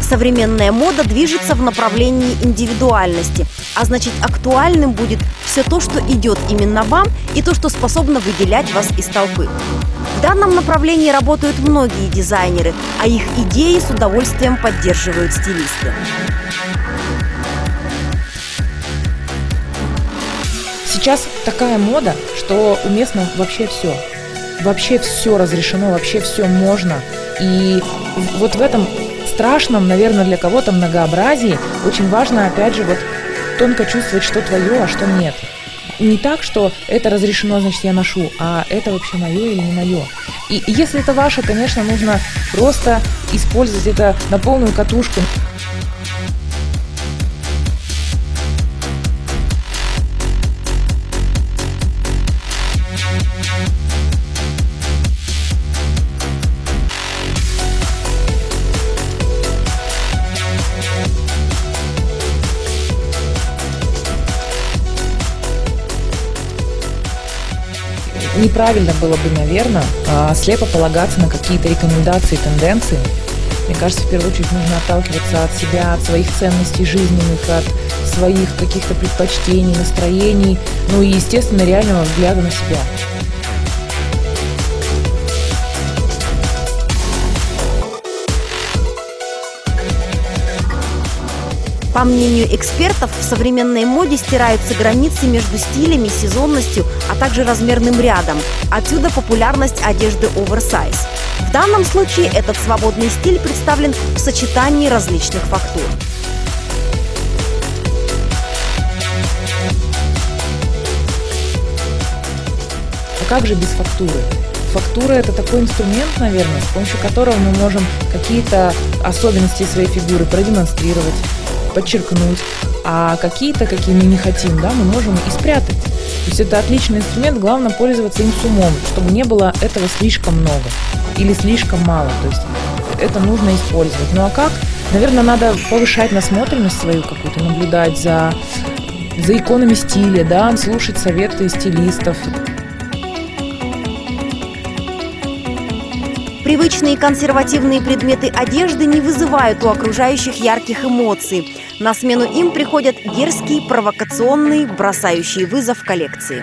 Современная мода движется в направлении индивидуальности, а значит актуальным будет все то, что идет именно вам и то, что способно выделять вас из толпы. В данном направлении работают многие дизайнеры, а их идеи с удовольствием поддерживают стилисты. Сейчас такая мода, что уместно вообще все. Вообще все разрешено, вообще все можно. И вот в этом страшном, наверное, для кого-то многообразии очень важно, опять же, вот тонко чувствовать, что твое, а что нет. Не так, что это разрешено, значит, я ношу, а это вообще мое или не мое. И если это ваше, конечно, нужно просто использовать это на полную катушку. Неправильно было бы, наверное, а, слепо полагаться на какие-то рекомендации, тенденции. Мне кажется, в первую очередь нужно отталкиваться от себя, от своих ценностей жизненных, от своих каких-то предпочтений, настроений, ну и, естественно, реального взгляда на себя. По мнению экспертов, в современной моде стираются границы между стилями, сезонностью, а также размерным рядом. Отсюда популярность одежды оверсайз. В данном случае этот свободный стиль представлен в сочетании различных фактур. А как же без фактуры? Фактура – это такой инструмент, наверное, с помощью которого мы можем какие-то особенности своей фигуры продемонстрировать, подчеркнуть, а какие-то, какие мы не хотим, да, мы можем и спрятать. То есть это отличный инструмент, главное пользоваться им с умом, чтобы не было этого слишком много или слишком мало. То есть это нужно использовать. Ну а как? Наверное, надо повышать насмотренность свою какую-то, наблюдать за, за иконами стиля, да, слушать советы стилистов. Привычные консервативные предметы одежды не вызывают у окружающих ярких эмоций. На смену им приходят дерзкие, провокационные, бросающие вызов коллекции.